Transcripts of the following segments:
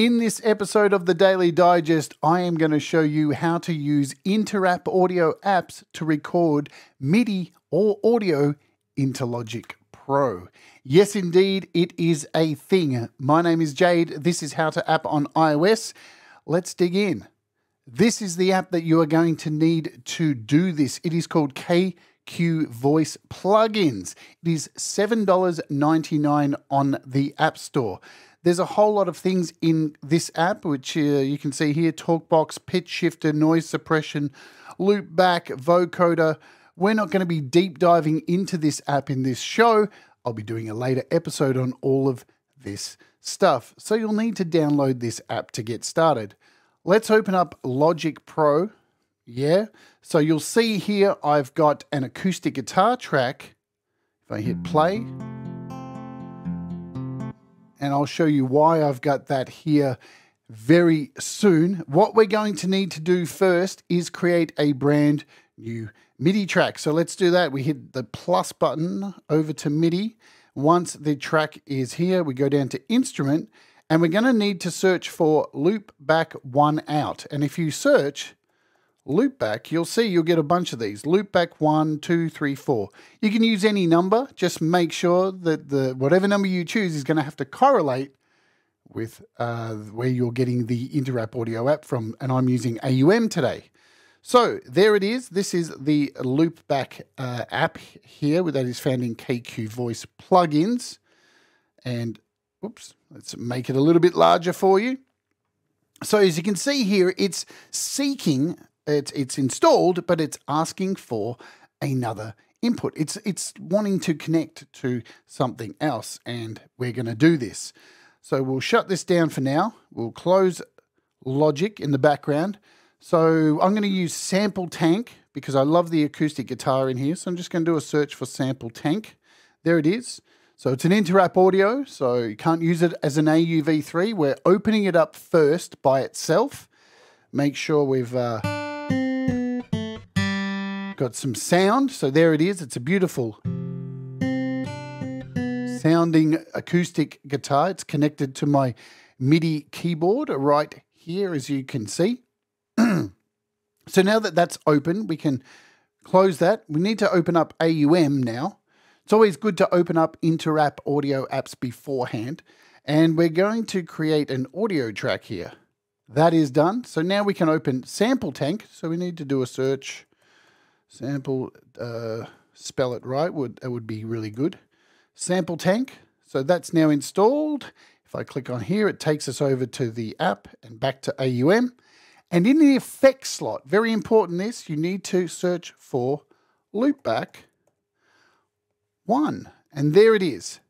In this episode of the Daily Digest, I am going to show you how to use Interapp audio apps to record MIDI or audio into Logic Pro. Yes, indeed, it is a thing. My name is Jade. This is How to App on iOS. Let's dig in. This is the app that you are going to need to do this. It is called KQ Voice Plugins. It is $7.99 on the App Store. There's a whole lot of things in this app, which uh, you can see here Talkbox, pitch shifter, noise suppression, loopback, vocoder. We're not going to be deep diving into this app in this show. I'll be doing a later episode on all of this stuff. So you'll need to download this app to get started. Let's open up Logic Pro. Yeah. So you'll see here I've got an acoustic guitar track. If I hit play, and I'll show you why I've got that here very soon. What we're going to need to do first is create a brand new MIDI track. So let's do that. We hit the plus button over to MIDI. Once the track is here, we go down to instrument and we're going to need to search for loop back one out. And if you search, loopback, you'll see you'll get a bunch of these. Loopback one, two, three, four. You can use any number. Just make sure that the whatever number you choose is going to have to correlate with uh, where you're getting the Interapp audio app from. And I'm using AUM today. So there it is. This is the Loopback uh, app here that is found in KQ Voice plugins. And oops, let's make it a little bit larger for you. So as you can see here, it's seeking it's it's installed, but it's asking for another input. It's it's wanting to connect to something else, and we're going to do this. So we'll shut this down for now. We'll close Logic in the background. So I'm going to use Sample Tank because I love the acoustic guitar in here. So I'm just going to do a search for Sample Tank. There it is. So it's an Interapp audio, so you can't use it as an AUV3. We're opening it up first by itself. Make sure we've uh, got some sound. So there it is. It's a beautiful sounding acoustic guitar. It's connected to my MIDI keyboard right here, as you can see. so now that that's open, we can close that. We need to open up AUM now. It's always good to open up Interapp audio apps beforehand. And we're going to create an audio track here. That is done. So now we can open Sample Tank. So we need to do a search. Sample, uh, spell it right, would that would be really good. Sample Tank. So that's now installed. If I click on here, it takes us over to the app and back to AUM. And in the effects slot, very important this, you need to search for loopback one. And there it is.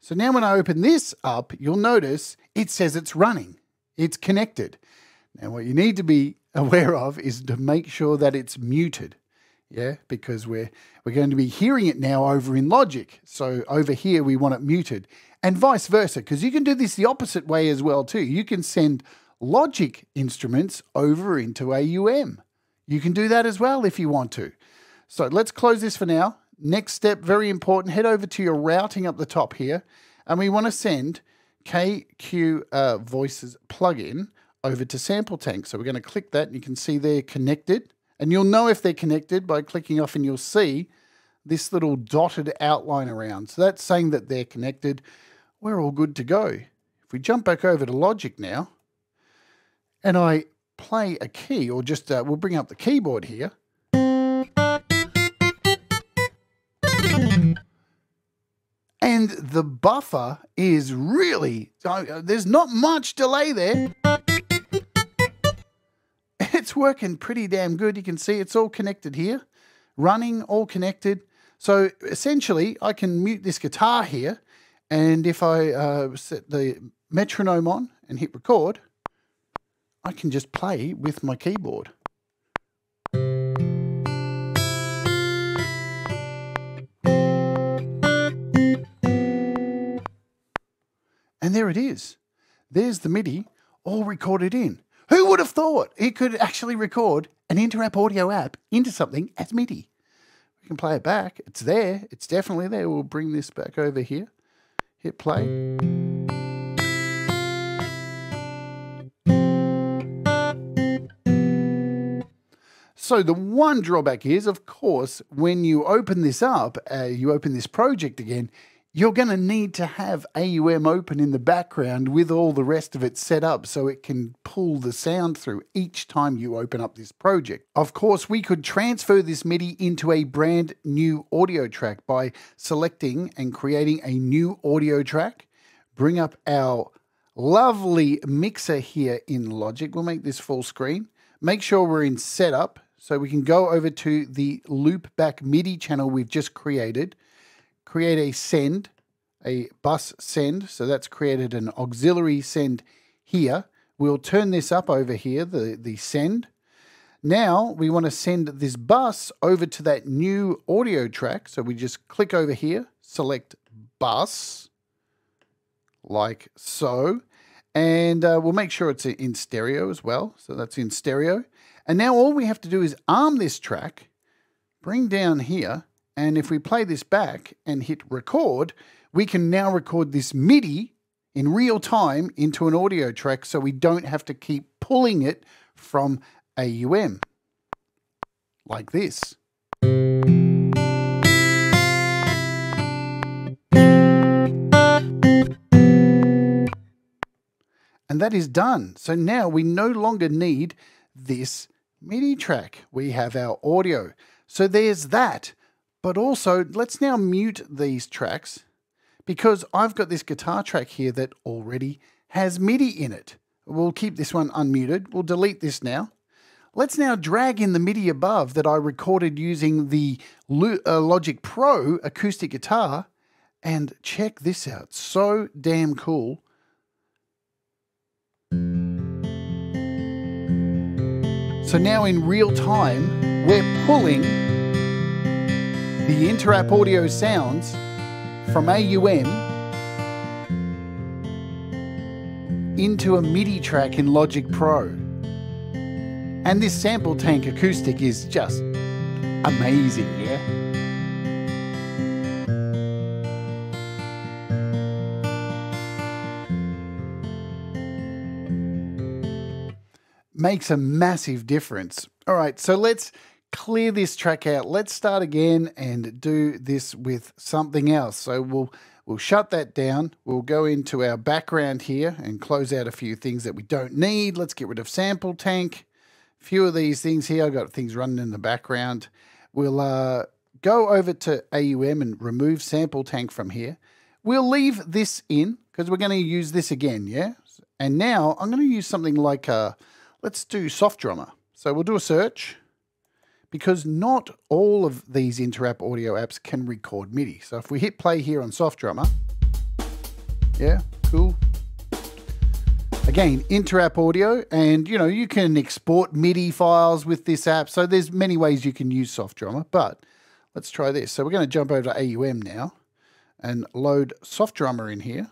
So now when I open this up, you'll notice it says it's running. It's connected. Now what you need to be aware of is to make sure that it's muted. Yeah, because we're we're going to be hearing it now over in Logic. So over here we want it muted. And vice versa, because you can do this the opposite way as well too. You can send Logic instruments over into AUM. You can do that as well if you want to. So let's close this for now. Next step, very important, head over to your routing up the top here, and we want to send KQ uh, Voices plugin over to Sample Tank. So we're going to click that, and you can see they're connected. And you'll know if they're connected by clicking off, and you'll see this little dotted outline around. So that's saying that they're connected. We're all good to go. If we jump back over to Logic now, and I play a key, or just uh, we'll bring up the keyboard here. And the buffer is really, uh, there's not much delay there. It's working pretty damn good. You can see it's all connected here, running, all connected. So essentially, I can mute this guitar here, and if I uh, set the metronome on and hit record, I can just play with my keyboard. And there it is. There's the MIDI all recorded in. Who would have thought it could actually record an Interapp audio app into something as MIDI? We can play it back. It's there. It's definitely there. We'll bring this back over here. Hit play. So the one drawback is, of course, when you open this up, uh, you open this project again, you're going to need to have AUM open in the background with all the rest of it set up so it can pull the sound through each time you open up this project. Of course, we could transfer this MIDI into a brand new audio track by selecting and creating a new audio track, bring up our lovely mixer here in Logic. We'll make this full screen. Make sure we're in setup so we can go over to the loopback MIDI channel we've just created create a send, a bus send. So that's created an auxiliary send here. We'll turn this up over here, the, the send. Now we want to send this bus over to that new audio track. So we just click over here, select bus, like so. And uh, we'll make sure it's in stereo as well. So that's in stereo. And now all we have to do is arm this track, bring down here, and if we play this back and hit record, we can now record this MIDI in real time into an audio track so we don't have to keep pulling it from AUM like this. And that is done. So now we no longer need this MIDI track. We have our audio. So there's that. But also, let's now mute these tracks because I've got this guitar track here that already has MIDI in it. We'll keep this one unmuted. We'll delete this now. Let's now drag in the MIDI above that I recorded using the uh, Logic Pro acoustic guitar and check this out. So damn cool. So now in real time, we're pulling the Interapp audio sounds from AUM into a MIDI track in Logic Pro. And this sample tank acoustic is just amazing, yeah? Makes a massive difference. All right, so let's clear this track out. Let's start again and do this with something else. So we'll we'll shut that down. We'll go into our background here and close out a few things that we don't need. Let's get rid of sample tank. A few of these things here, I've got things running in the background. We'll uh, go over to AUM and remove sample tank from here. We'll leave this in because we're going to use this again, yeah? And now I'm going to use something like, a, let's do Soft Drummer. So we'll do a search because not all of these Interapp audio apps can record MIDI. So if we hit play here on Soft Drummer, yeah, cool. Again, Interapp audio, and you know, you can export MIDI files with this app. So there's many ways you can use Soft Drummer, but let's try this. So we're going to jump over to AUM now and load Soft Drummer in here.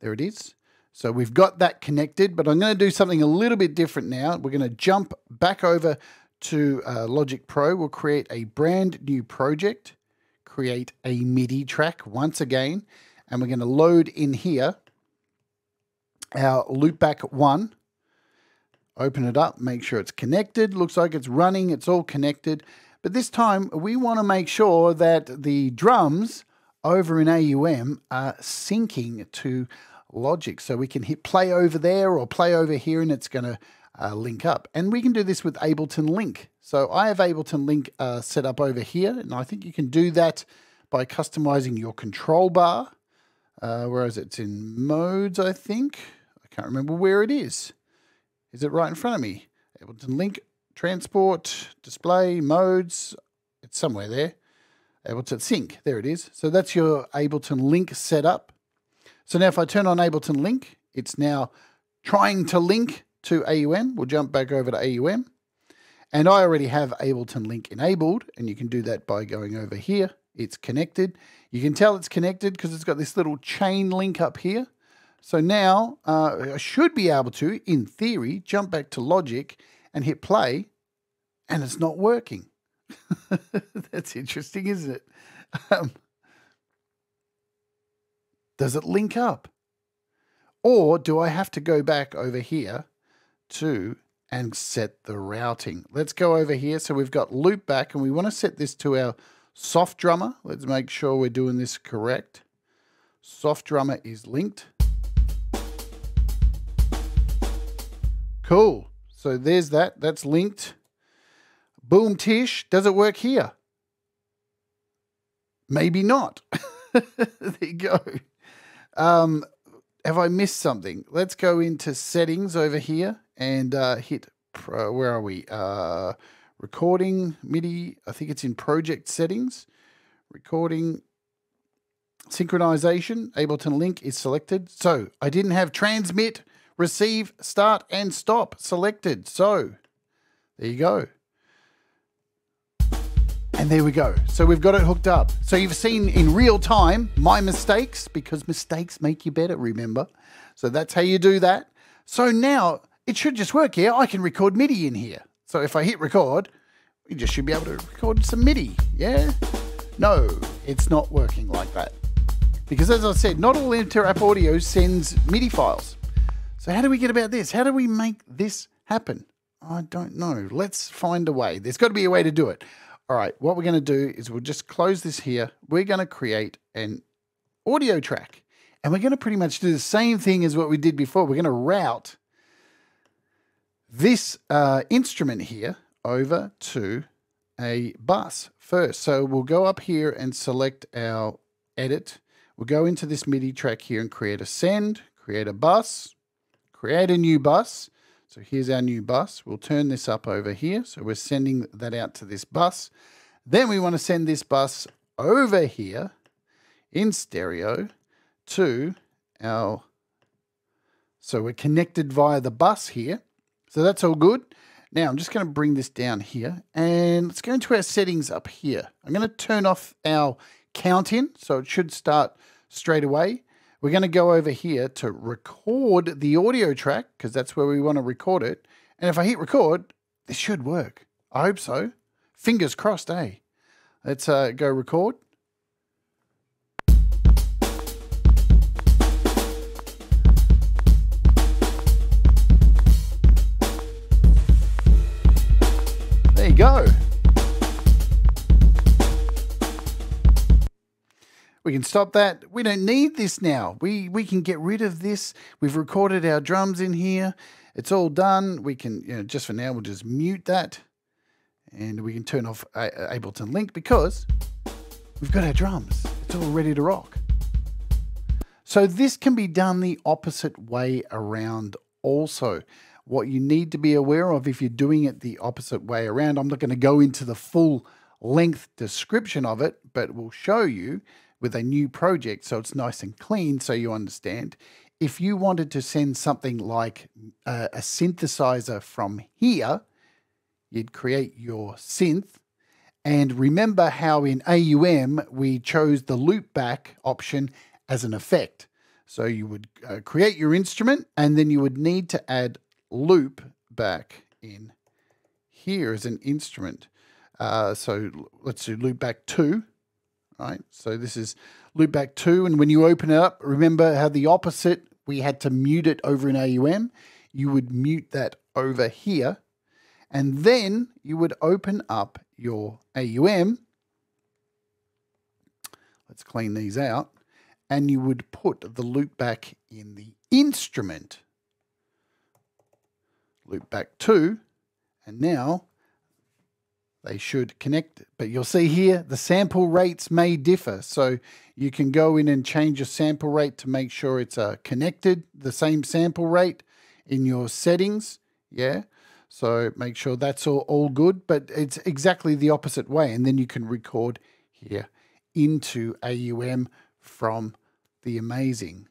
There it is. So we've got that connected, but I'm going to do something a little bit different now. We're going to jump back over to uh, Logic Pro. We'll create a brand new project, create a MIDI track once again, and we're going to load in here our loopback one. Open it up, make sure it's connected. Looks like it's running, it's all connected. But this time we want to make sure that the drums over in AUM are syncing to logic. So we can hit play over there or play over here and it's going to uh, link up. And we can do this with Ableton Link. So I have Ableton Link uh, set up over here and I think you can do that by customizing your control bar. Uh, whereas it's in modes, I think. I can't remember where it is. Is it right in front of me? Ableton Link, transport, display, modes. It's somewhere there. Ableton Sync, there it is. So that's your Ableton Link setup. So now if I turn on Ableton Link, it's now trying to link to AUM. We'll jump back over to AUM. And I already have Ableton Link enabled, and you can do that by going over here. It's connected. You can tell it's connected because it's got this little chain link up here. So now uh, I should be able to, in theory, jump back to Logic and hit play, and it's not working. That's interesting, isn't it? Um, does it link up? Or do I have to go back over here to and set the routing. Let's go over here. So we've got loop back and we want to set this to our soft drummer. Let's make sure we're doing this correct. Soft drummer is linked. Cool. So there's that. That's linked. Boom Tish. Does it work here? Maybe not. there you go. Um, have I missed something? Let's go into settings over here and uh, hit, pro, where are we? Uh, recording, MIDI, I think it's in project settings. Recording, synchronization, Ableton link is selected. So I didn't have transmit, receive, start, and stop selected. So there you go. And there we go. So we've got it hooked up. So you've seen in real time my mistakes because mistakes make you better, remember? So that's how you do that. So now it should just work here. I can record MIDI in here. So if I hit record, we just should be able to record some MIDI. Yeah? No, it's not working like that. Because as I said, not all Interapp Audio sends MIDI files. So how do we get about this? How do we make this happen? I don't know. Let's find a way. There's got to be a way to do it. All right, what we're going to do is we'll just close this here. We're going to create an audio track. And we're going to pretty much do the same thing as what we did before. We're going to route this uh, instrument here over to a bus first. So we'll go up here and select our edit. We'll go into this MIDI track here and create a send, create a bus, create a new bus. So here's our new bus. We'll turn this up over here. So we're sending that out to this bus. Then we want to send this bus over here in stereo to our, so we're connected via the bus here. So that's all good. Now I'm just going to bring this down here and let's go into our settings up here. I'm going to turn off our count in so it should start straight away. We're going to go over here to record the audio track because that's where we want to record it. And if I hit record, this should work. I hope so. Fingers crossed, eh? Let's uh, go record. We can stop that. We don't need this now. We we can get rid of this. We've recorded our drums in here. It's all done. We can, you know, just for now, we'll just mute that. And we can turn off Ableton Link because we've got our drums. It's all ready to rock. So this can be done the opposite way around also. What you need to be aware of if you're doing it the opposite way around, I'm not going to go into the full length description of it, but we'll show you with a new project so it's nice and clean so you understand. If you wanted to send something like a, a synthesizer from here, you'd create your synth. And remember how in AUM we chose the loopback option as an effect. So you would uh, create your instrument and then you would need to add loop back in here as an instrument. Uh, so let's do loop back two right? So this is loopback 2, and when you open it up, remember how the opposite, we had to mute it over in AUM. You would mute that over here, and then you would open up your AUM. Let's clean these out. And you would put the loopback in the instrument. Loopback 2, and now they should connect. But you'll see here the sample rates may differ. So you can go in and change your sample rate to make sure it's uh, connected, the same sample rate in your settings. Yeah. So make sure that's all, all good, but it's exactly the opposite way. And then you can record here into AUM from the amazing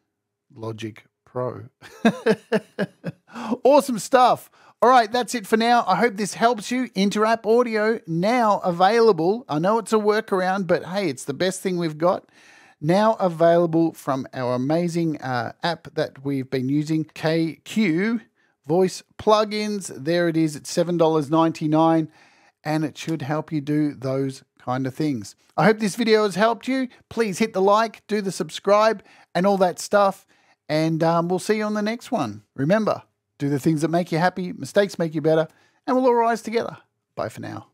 Logic Pro. awesome stuff. All right, that's it for now. I hope this helps you. Interapp Audio now available. I know it's a workaround, but hey, it's the best thing we've got. Now available from our amazing uh, app that we've been using, KQ Voice Plugins. There it is at $7.99, and it should help you do those kind of things. I hope this video has helped you. Please hit the like, do the subscribe, and all that stuff. And um, we'll see you on the next one. Remember, Do the things that make you happy. Mistakes make you better. And we'll all rise together. Bye for now.